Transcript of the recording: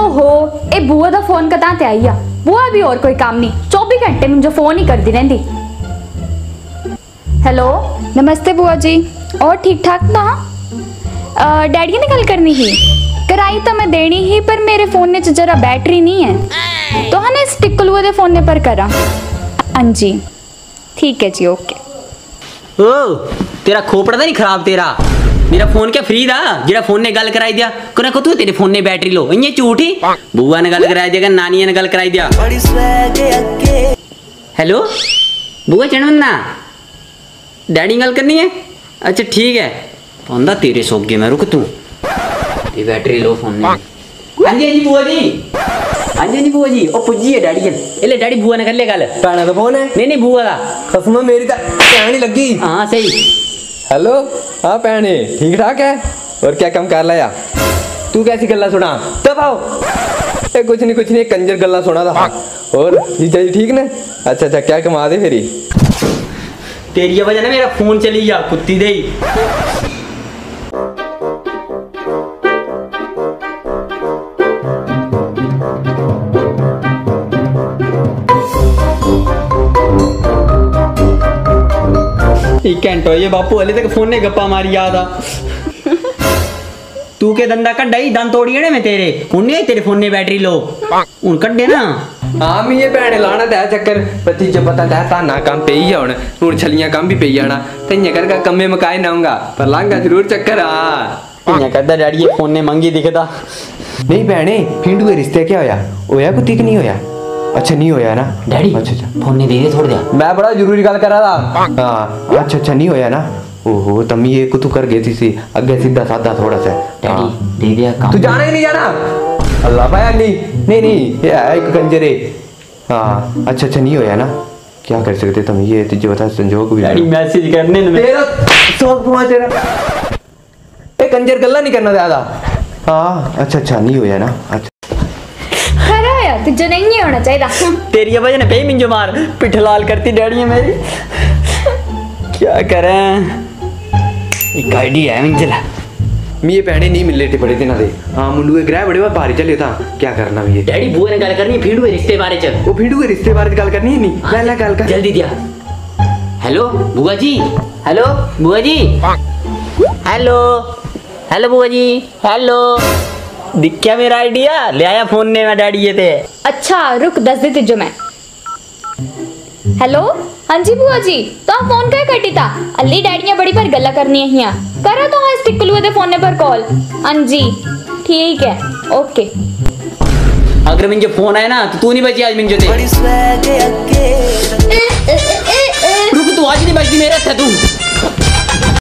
ओहो ए बुआ दा फ़ोन ಫೋನ್ ते आईया बुआ भी और कोई काम नहीं। चौबीस घंटे मुझे फ़ोन ही करती रहती हेलो? नमस्ते बुआ जी। और ठीक ठाक ना डैडी ने गल करनी ही? कराई तो मैं देनी ही पर मेरे फ़ोन ने जरा बैटरी नहीं है। तो हाँ ने स्टिकल हुए दे फ़ोन ने पर करा। हाँ जी। ठीक है जी ओके। ओ तेरा खोपड़ा तो नहीं खराब तेरा? मेरा फ़ोन क्या फ्री था? जरा फ़ोन ने गल कराई दिया। करा को तू तेरे फ़ोन ने बैटरी लो? ये झूठ? ही बुआ ने गल कराई दिया नानिया ने गल कराई दिया। हेलो बुआ चढ़ना डैडी गल करनी है? अच्छा ठीक है। पौधा तेरे सोगे मैं रुक तू। ये बैटरी लो फ़ोन ने। हाँ जी हाँ जी बुआ जी। हाँ जी बुआ जी। ओ पुजी है डैडी इले डैडी बुआ ने कर ले गल। भैन तो फ़ोन है? नहीं नहीं बुआ का कसम मेरी तो कहनी लगी हाँ सही। हेलो हाँ भैने ठीक ठाक है? और क्या कम कर लाया? तू कैसी गल्ला सुना? तब आओ। ए, कुछ नहीं कुछ नहीं कंजर गल्ला सुना था और जीजा जी ठीक ने? अच्छा अच्छा क्या कमा दे फिर? तेरी वजह ना मेरा फ़ोन चली गया, कुत्ती दे एक घंटा ये बापू हले तक फ़ोन ने गप्पा मारी याद आ। तू के दंदा कड्डा ही दंद तोड़िए ने मैं तेरे? हुन नहीं तेरे फ़ोन ने बैटरी लो। हुन कड्डे ना। हाँ मैं ये भैने लाना ते चक्कर। पति जो पता ते ताना काम पे ही है हुन। हुन छलियाँ काम भी पे जाना ते इयाँ करके कम्मे मकाए ना होगा। पर लांगा ज़रूर चक्कर हाँ इयाँ करदा डैडी ये फ़ोन ने मंगी दिखदा। नहीं भैने फिंडू के रिश्ते क्या होया? होया कुत्ती कि नहीं होया? अच्छा नहीं होया ना? डैडी अच्छा अच्छा। फ़ोन ने दे दे थोड़ दिया मैं बड़ा ज़रूरी गल कर रहा था हाँ अच्छा अच्छा नहीं होया ना? ओहो तमी ये कुतु कर गई थी सी अगे सीधा साधा थोड़ा सा। डैडी हाँ। दे दिया काम तू जाना ही नहीं जाना? अल्लाह भाई नहीं नहीं नहीं ये है एक कंजरे। हाँ अच्छा अच्छा नहीं होया ना? क्या कर सकते तुम ये तुझे बता संजोग भी डैडी मैसेज करने ने तेरा शौक पहुँच तेरा ए कंजर गल्ला नहीं करना ज़्यादा। हाँ अच्छा अच्छा नहीं होया ना? अच्छा है तुझे नहीं होना चाहिए तेरी वजह ने पे मिंजो मार पिठ लाल करती डैडी मेरी। क्या करें? एक आइडिया है मिंजला मी ये पहने नहीं मिले थे बड़े दिन दे हाँ मुंडू के ग्रह बड़े बार भारी चले था। क्या करना भी ये डैडी बुआ ने गल करनी है फ़ीड रिश्ते बारे च। वो के रिश्ते बारे गल करनी है नहीं? पहले गल कर। जल्दी दिया। हेलो बुआ जी। हेलो बुआ जी। हेलो हेलो बुआ जी। हेलो। दिखा मेरा आइडिया? ले आया फ़ोन ने मैं डैडी ये ते। अच्छा रुक दस दे तुझे मैं। हेलो? हाँ जी बुआ जी तो आप फ़ोन क्या कटी था? अली डैडियाँ बड़ी पर गल्ला करनी है हियाँ। करा तो हाँ स्टिक हुए थे फ़ोन पर कॉल। हाँ जी ठीक है ओके। अगर मिंजो फ़ोन आया ना तो तू नहीं बची आज मिंजो ते।